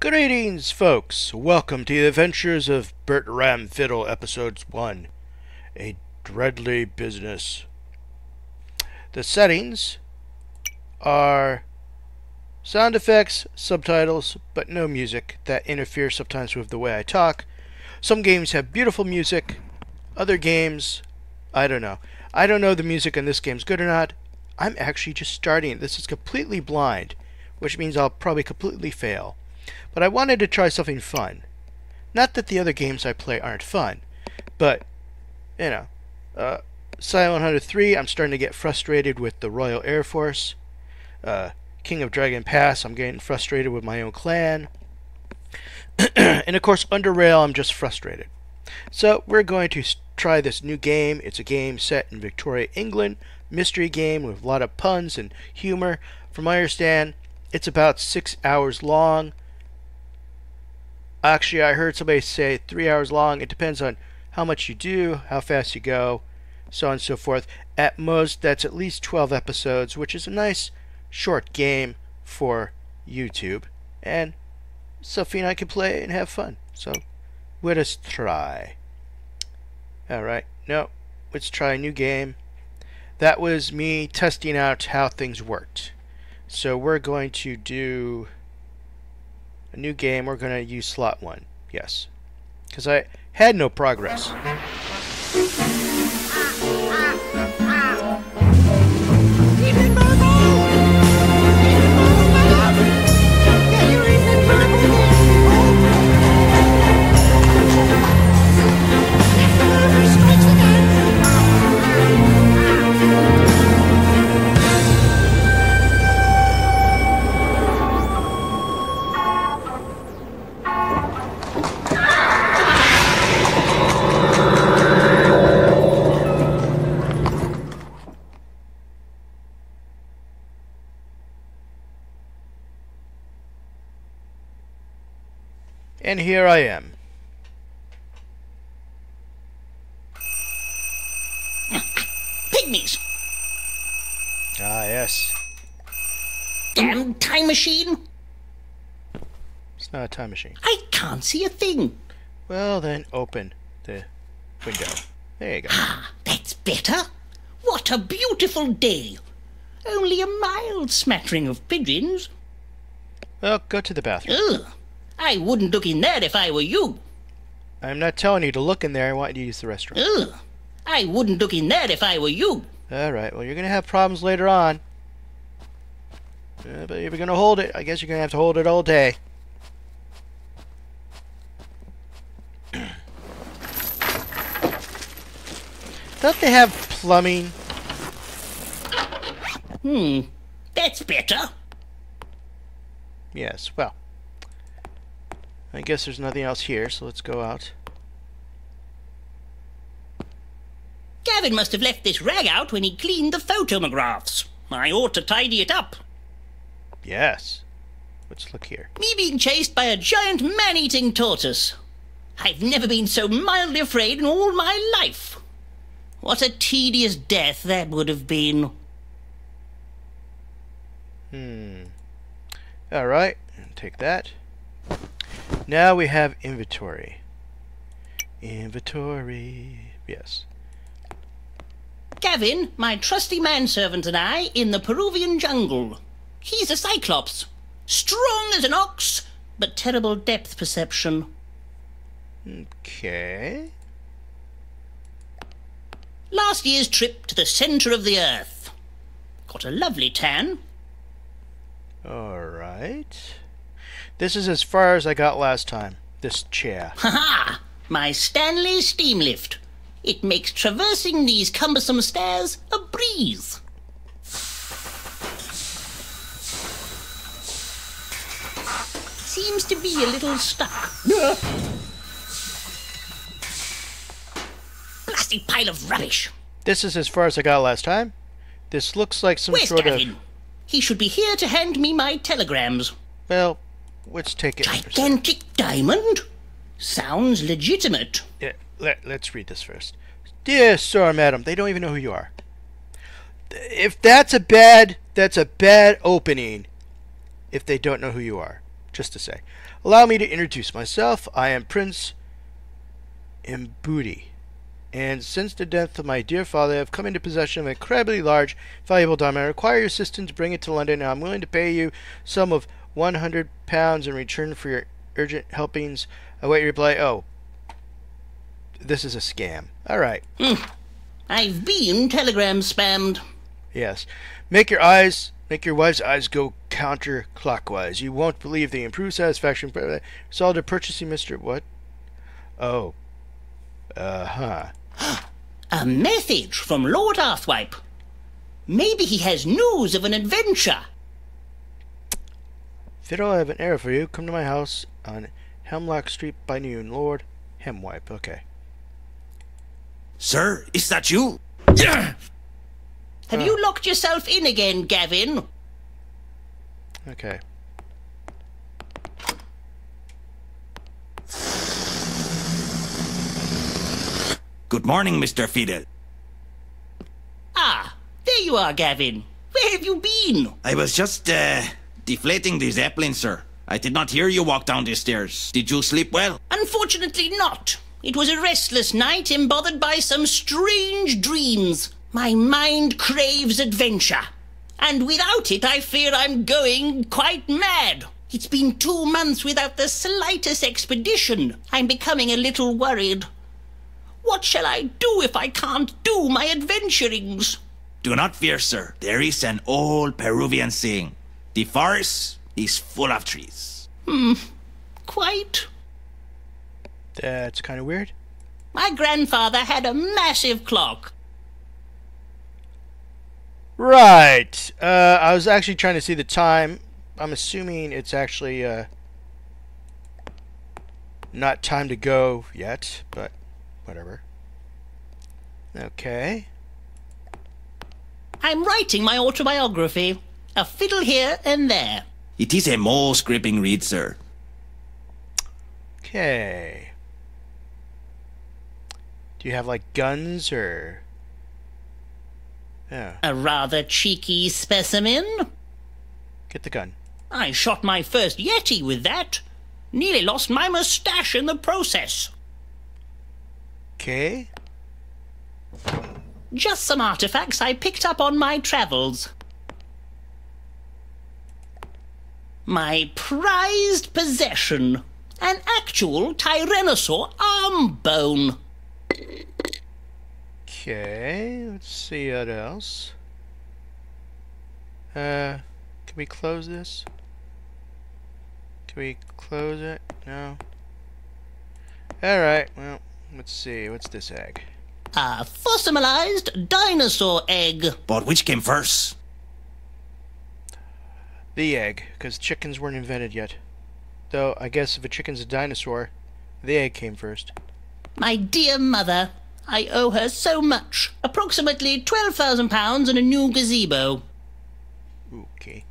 Greetings, folks. Welcome to the adventures of Bertram Fiddle, episodes 1 A Dreadly Business. The settings are sound effects, subtitles, but no music that interferes sometimes with the way I talk. Some games have beautiful music, other games, I don't know. I don't know the music in this game's good or not. I'm actually just starting. This is completely blind, which means I'll probably completely fail. But I wanted to try something fun. Not that the other games I play aren't fun, but, you know, uh, Silent Hunter 3, I'm starting to get frustrated with the Royal Air Force. Uh, King of Dragon Pass, I'm getting frustrated with my own clan. and of course, UnderRail, I'm just frustrated. So we're going to try this new game. It's a game set in Victoria, England, mystery game with a lot of puns and humor. From I understand, it's about six hours long. Actually, I heard somebody say three hours long. It depends on how much you do, how fast you go, so on and so forth. At most, that's at least 12 episodes, which is a nice short game for YouTube. And Sophie and I can play and have fun. So let us try. Alright, no, let's try a new game. That was me testing out how things worked. So we're going to do a new game. We're going to use slot 1. Yes. Because I had no progress. And here I am. Pygmies! Ah, yes. Damn time machine! It's not a time machine. I can't see a thing. Well, then open the window. There you go. Ah, that's better. What a beautiful day. Only a mild smattering of pigeons. Well, go to the bathroom. Ugh. I wouldn't look in there if I were you. I'm not telling you to look in there. I want you to use the restroom. Ugh. I wouldn't look in there if I were you. All right. Well, you're going to have problems later on. Uh, but if you're going to hold it, I guess you're going to have to hold it all day. Don't they have plumbing? Hmm. That's better. Yes. Well, I guess there's nothing else here, so let's go out. Gavin must have left this rag out when he cleaned the photomographs. I ought to tidy it up. Yes. Let's look here. Me being chased by a giant man-eating tortoise. I've never been so mildly afraid in all my life. What a tedious death that would have been. Hmm. Alright, take that. Now we have inventory. Inventory. Yes. Gavin, my trusty manservant and I in the Peruvian jungle. He's a cyclops. Strong as an ox, but terrible depth perception. Okay. Last year's trip to the centre of the earth. Got a lovely tan. Alright. This is as far as I got last time. This chair. Ha ha! My Stanley steam lift. It makes traversing these cumbersome stairs a breeze. Seems to be a little stuck. Blasted pile of rubbish. This is as far as I got last time. This looks like some Where's sort Gavin? of... He should be here to hand me my telegrams. Well, let's take it. for a second. Gigantic diamond? Sounds legitimate. Yeah, let, let's read this first. Dear sir, madam, they don't even know who you are. If that's a bad, that's a bad opening. If they don't know who you are, just to say. Allow me to introduce myself. I am Prince Imbudi. And since the death of my dear father, I have come into possession of an incredibly large, valuable diamond. I require your assistance to bring it to London, and I'm willing to pay you some of 100 pounds in return for your urgent helpings. I wait your reply. Oh, this is a scam. All right. I've been telegram spammed. Yes. Make your eyes, make your wife's eyes go counterclockwise. You won't believe the improved satisfaction result of purchasing Mr. What? Oh. Uh huh. A message from Lord Arthwipe. Maybe he has news of an adventure. Fiddle, I have an errand for you. Come to my house on Hemlock Street by noon. Lord Hemwipe. Okay. Sir, is that you? Have you locked yourself in again, Gavin? Okay. Good morning, Mr. Fiddle. Ah, there you are, Gavin. Where have you been? I was just, uh, deflating the Zeppelin, sir. I did not hear you walk down the stairs. Did you sleep well? Unfortunately not. It was a restless night embothered by some strange dreams. My mind craves adventure. And without it, I fear I'm going quite mad. It's been two months without the slightest expedition. I'm becoming a little worried. What shall I do if I can't do my adventurings? Do not fear, sir. There is an old Peruvian saying. The forest is full of trees. Hmm, quite. That's kind of weird. My grandfather had a massive clock. Right. Uh, I was actually trying to see the time. I'm assuming it's actually uh, not time to go yet, but whatever. Okay. I'm writing my autobiography. A fiddle here and there. It is a most gripping read, sir. Okay. Do you have like guns or? Yeah. A rather cheeky specimen. Get the gun. I shot my first Yeti with that. Nearly lost my moustache in the process. Okay. Just some artifacts I picked up on my travels. My prized possession. An actual Tyrannosaur arm bone. Okay. Let's see what else. Uh, can we close this? Can we close it? No. All right. Well, let's see. What's this egg? A fossilized dinosaur egg. But which came first? The egg, because chickens weren't invented yet. Though, I guess if a chicken's a dinosaur, the egg came first. My dear mother, I owe her so much. Approximately twelve thousand pounds and a new gazebo. Okay.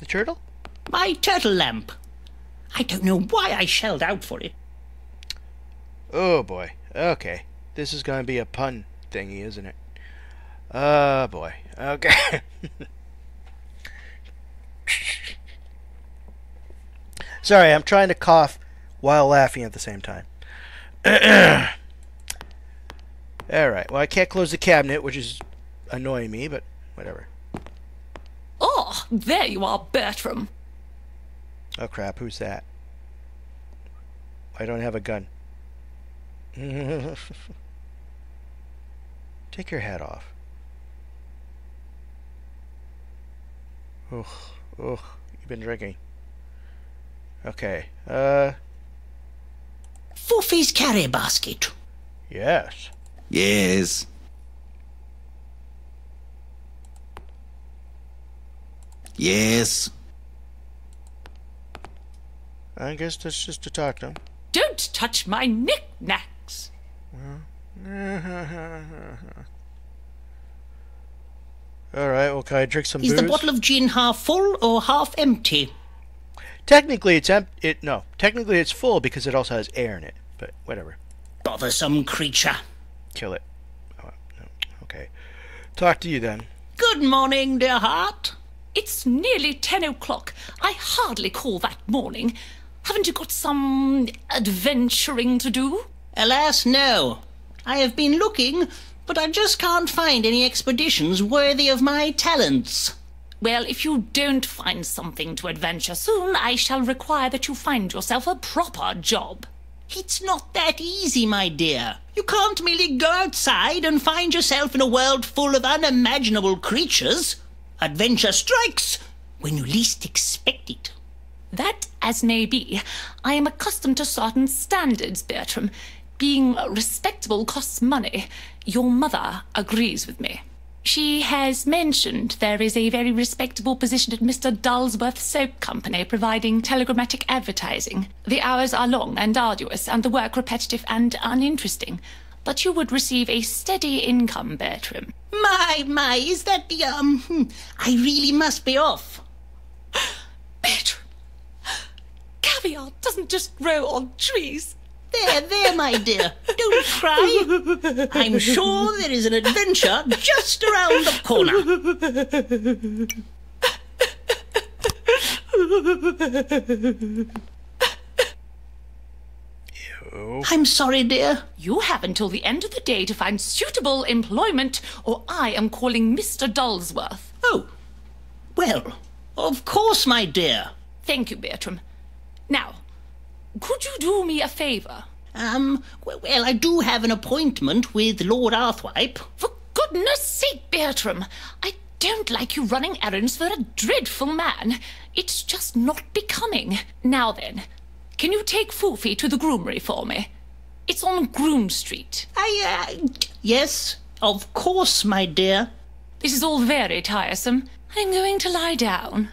The turtle? My turtle lamp. I don't know why I shelled out for it. Oh boy. Okay. This is gonna be a pun thingy, isn't it? Oh boy. Okay. Sorry, I'm trying to cough while laughing at the same time. Alright, well, I can't close the cabinet, which is annoying me, but whatever. Oh, there you are, Bertram. Oh crap, who's that? I don't have a gun. Take your hat off. Ugh, ugh, you've been drinking. Okay, uh, Foofy's carry basket. yes. Yes. Yes. I guess that's just to talk to him. Don't touch my knickknacks. Alright, well, can I drink some Is booze? the bottle of gin half full or half empty? Technically, it's emp- It no. Technically, it's full because it also has air in it. But whatever. Bothersome creature. Kill it. Oh, no. Okay. Talk to you then. Good morning, dear heart. It's nearly ten o'clock. I hardly call that morning. Haven't you got some adventuring to do? Alas, no. I have been looking, but I just can't find any expeditions worthy of my talents. Well, if you don't find something to adventure soon, I shall require that you find yourself a proper job. It's not that easy, my dear. You can't merely go outside and find yourself in a world full of unimaginable creatures. Adventure strikes when you least expect it. That as may be, I am accustomed to certain standards, Bertram. Being respectable costs money. Your mother agrees with me. She has mentioned there is a very respectable position at Mr. Dulsworth Soap Company providing telegrammatic advertising. The hours are long and arduous, and the work repetitive and uninteresting. But you would receive a steady income, Bertram. My, my, is that the, um, hmm, I really must be off. Bertram! Caviar doesn't just grow on trees. There, there, my dear. Don't cry. I'm sure there is an adventure just around the corner. I'm sorry, dear. You have until the end of the day to find suitable employment, or I am calling Mr. Dulsworth. Oh, well, of course, my dear. Thank you, Bertram. Now, could you do me a favour? Um, well, I do have an appointment with Lord Arthwipe. For goodness sake, Bertram, I don't like you running errands for a dreadful man. It's just not becoming. Now then, can you take Foofy to the groomery for me? It's on Groom Street. I, uh, yes, of course, my dear. This is all very tiresome. I'm going to lie down.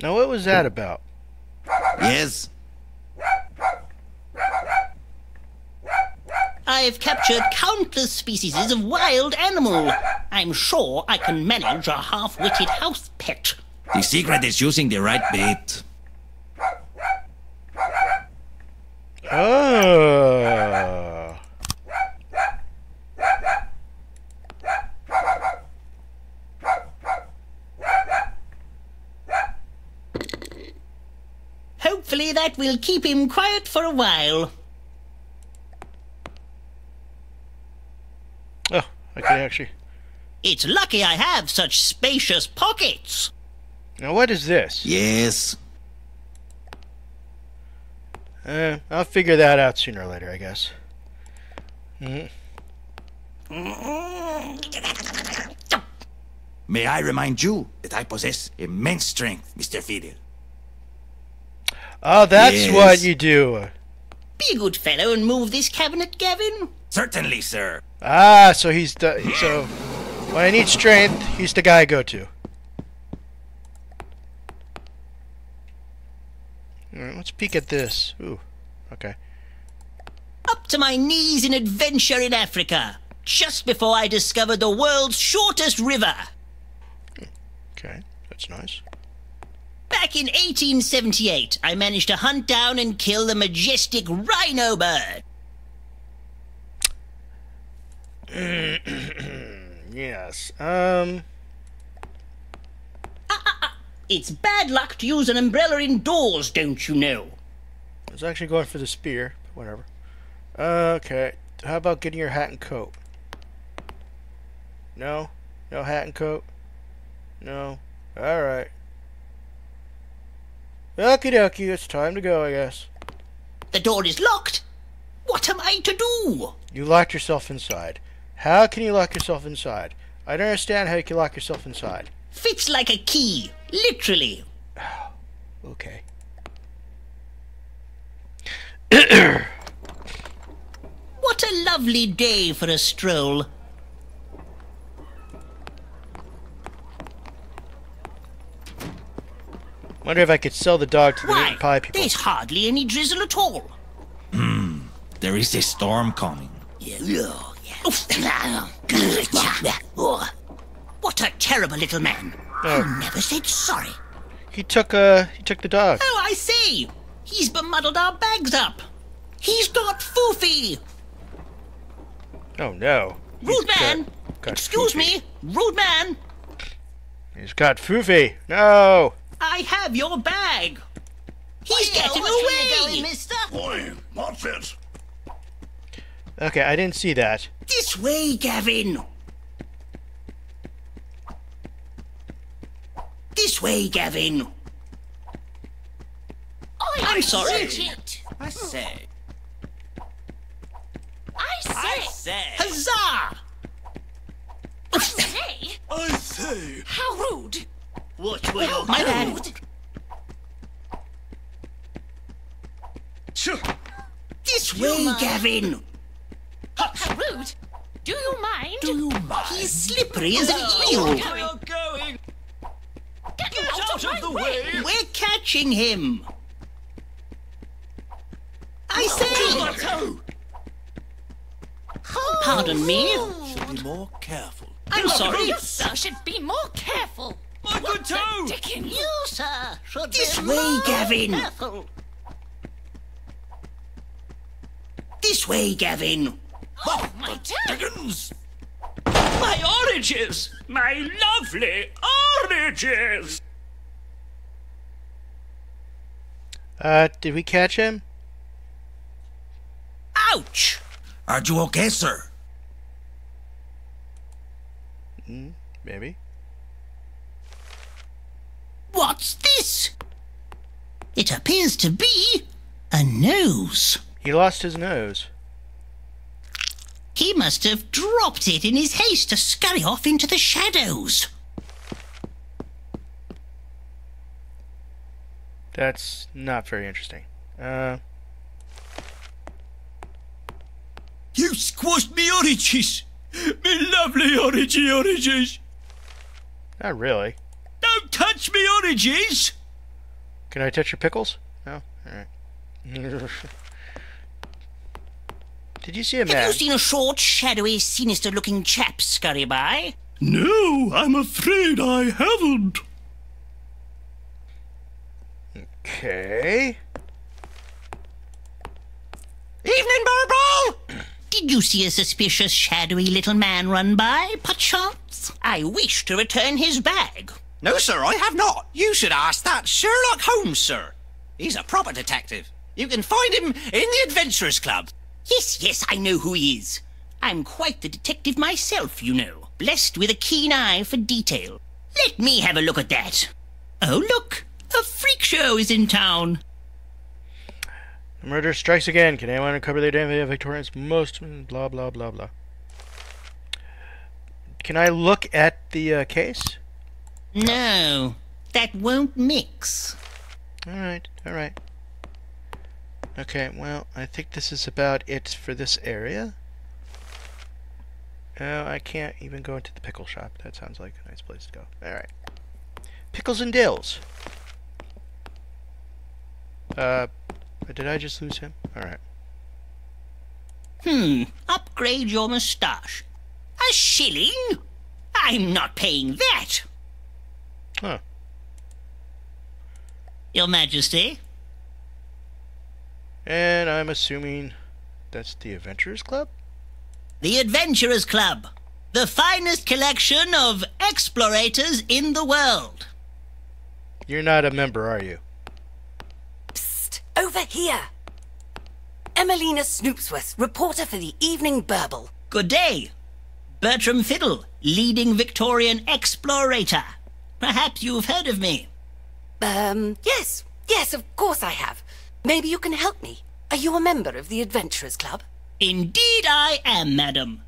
Now, what was that about? Yes? I've captured countless species of wild animal. I'm sure I can manage a half-witted house pet. The secret is using the right bait. Oh. Hopefully that will keep him quiet for a while. Oh, I can actually. It's lucky I have such spacious pockets. Now, what is this? Yes. Uh, I'll figure that out sooner or later, I guess. Mhm. May I remind you that I possess immense strength, Mr. Fiddle. Oh, that's Yes. what you do. Be a good fellow and move this cabinet, Gavin. Certainly, sir. Ah, so he's the so when I need strength, he's the guy I go to. Alright, let's peek at this. Ooh, okay. Up to my knees in adventure in Africa. Just before I discovered the world's shortest river. Okay, that's nice. Back in 1878, I managed to hunt down and kill the majestic rhino bird. Yes. Um. Ah, ah, ah. It's bad luck to use an umbrella indoors, don't you know? I was actually going for the spear, but whatever. Okay. How about getting your hat and coat? No? No hat and coat? No? Alright. Okie dokie, it's time to go, I guess. The door is locked. What am I to do? You locked yourself inside. How can you lock yourself inside? I don't understand how you can lock yourself inside. Fits like a key, literally. Okay. What a lovely day for a stroll. Wonder if I could sell the dog to the meat Why? and pie people. There's hardly any drizzle at all. Hmm. There is a storm coming. What a terrible little man. Oh. He never said sorry. He took uh he took the dog. Oh, I see. He's bemuddled our bags up. He's got Foofy! Oh no. He's Rude got- man! got Excuse Foofy. me! Rude man! He's got Foofy. No. I have your bag! He's getting which way away! going, mister? Boy, what's it? Okay, I didn't see that. This way, Gavin! This way, Gavin! I'm sorry. Cheat. I say. I say. I say. Huzzah! I Say. I say. How rude. Watch where you're My bad. Sure. This way, Gavin! How rude. Do you mind? Do you mind? He's slippery as an eel. You're going. Get, out, of, the way. We're catching him. I say, pardon me. Should Be more careful. I'm sorry. You, sir, should be more careful. My good toe. Dickens. You, sir, should This way, Gavin. This way, Gavin. Oh, my turn. Dickens. My oranges! My lovely oranges! Uh, did we catch him? Ouch! Are you okay, sir? Maybe. What's this? It appears to be a nose. He lost his nose. He must have dropped it in his haste to scurry off into the shadows. That's not very interesting. Uh, You squashed me oranges. Me lovely orangey oranges. not really. Don't touch me oranges. Can I touch your pickles? Oh, no? Alright. Did you see a man? Have you seen a short, shadowy, sinister-looking chap scurry by? No, I'm afraid I haven't. Okay. Evening, Burble! Did you see a suspicious, shadowy little man run by, perchance? I wish to return his bag. No, sir, I have not. You should ask that Sherlock Holmes, sir. He's a proper detective. You can find him in the Adventurers Club. Yes, yes, I know who he is. I'm quite the detective myself, you know, blessed with a keen eye for detail. Let me have a look at that. Oh, look, a freak show is in town. Murder strikes again. Can anyone uncover the identity of Victoria's most blah blah blah blah? Can I look at the uh, case? No, that won't mix. All right, all right. Okay, well, I think this is about it for this area. Oh, I can't even go into the pickle shop. That sounds like a nice place to go. All right. Pickles and dills. Uh, did I just lose him? All right. Hmm, upgrade your moustache. A shilling? I'm not paying that. Huh. Your Majesty. And I'm assuming that's the Adventurers Club? The Adventurers Club. The finest collection of explorators in the world. You're not a member, are you? Psst, over here. Emelina Snoopsworth, reporter for the Evening Burble. Good day. Bertram Fiddle, leading Victorian explorator. Perhaps you've heard of me. Um, yes, yes, of course I have. Maybe you can help me. Are you a member of the Adventurers Club? Indeed I am, madam.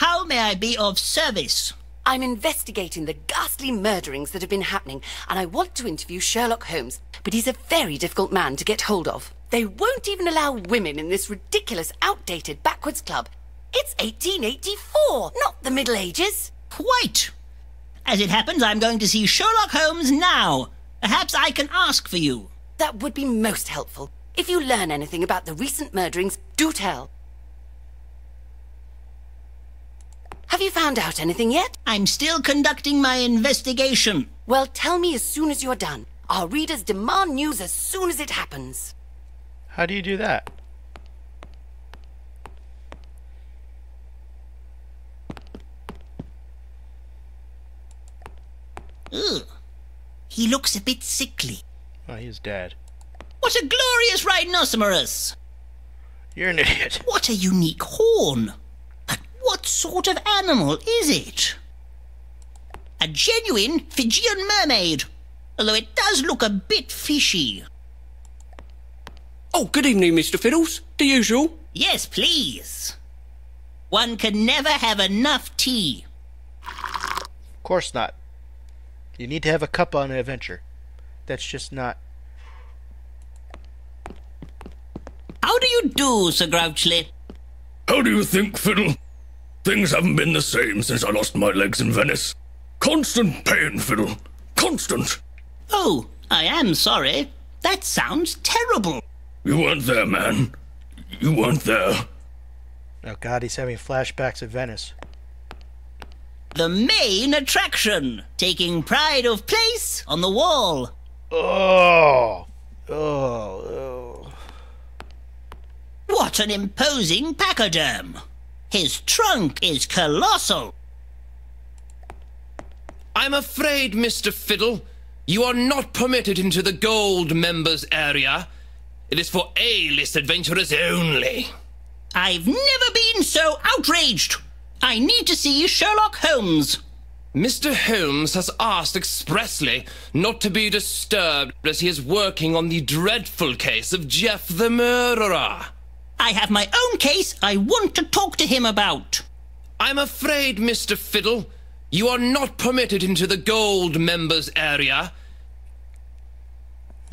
How may I be of service? I'm investigating the ghastly murderings that have been happening, and I want to interview Sherlock Holmes, but he's a very difficult man to get hold of. They won't even allow women in this ridiculous, outdated backwards club. It's 1884, not the Middle Ages. Quite. As it happens, I'm going to see Sherlock Holmes now. Perhaps I can ask for you. That would be most helpful. If you learn anything about the recent murderings, do tell. Have you found out anything yet? I'm still conducting my investigation. Well, tell me as soon as you're done. Our readers demand news as soon as it happens. How do you do that? Ugh. He looks a bit sickly. Oh, he's dead. What a glorious rhinoceros! You're an idiot. What a unique horn! But what sort of animal is it? A genuine Fijian mermaid, although it does look a bit fishy. Oh, good evening, Mr. Fiddles. The usual. Yes, please. One can never have enough tea. Of course not. You need to have a cup on an adventure. That's just not. How do you do, Sir Grouchley? How do you think, Fiddle? Things haven't been the same since I lost my legs in Venice. Constant pain, Fiddle. Constant. Oh, I am sorry. That sounds terrible. You weren't there, man. You weren't there. Oh god, he's having flashbacks of Venice. The main attraction, taking pride of place on the wall. Oh. Oh. Oh. What an imposing pachyderm! His trunk is colossal. I'm afraid, Mr. Fiddle, you are not permitted into the gold members area. It is for A-list adventurers only. I've never been so outraged. I need to see Sherlock Holmes. Mr. Holmes has asked expressly not to be disturbed as he is working on the dreadful case of Geoff the murderer. I have my own case I want to talk to him about. I'm afraid, Mr. Fiddle, you are not permitted into the gold members area.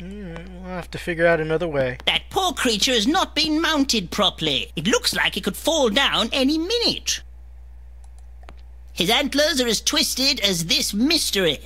Hmm, we'll have to figure out another way. That poor creature has not been mounted properly. It looks like it could fall down any minute. His antlers are as twisted as this mystery.